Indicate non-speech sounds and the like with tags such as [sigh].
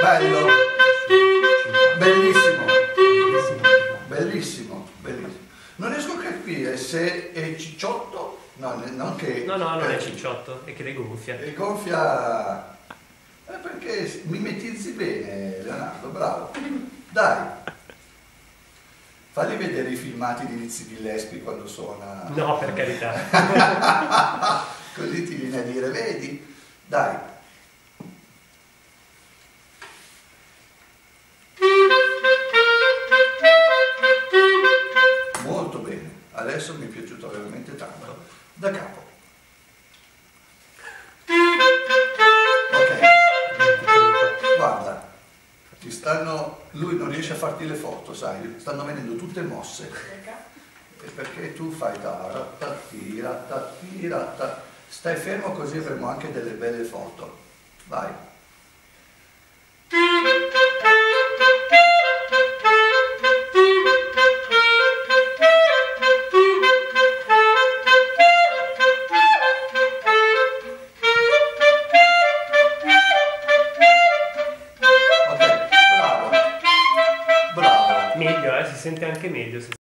bello, bellissimo, bellissimo, bellissimo. Non riesco a capire eh, se è cicciotto, no, non che... No, no, non è eh. cicciotto, è che le gonfia. Le gonfia... Eh, perché mimetizzi bene, Leonardo, bravo. Dai. Fagli vedere i filmati di Lizzy Gillespie quando suona. No, per carità. [laughs] Così ti viene a dire, vedi? Dai, Adesso mi è piaciuto veramente tanto. Da capo. Ok. Guarda, ti stanno, lui non riesce a farti le foto, sai, stanno venendo tutte mosse. E perché tu fai tira tira ta. Stai fermo così avremo anche delle belle foto. Vai. Meglio, eh, si sente anche meglio se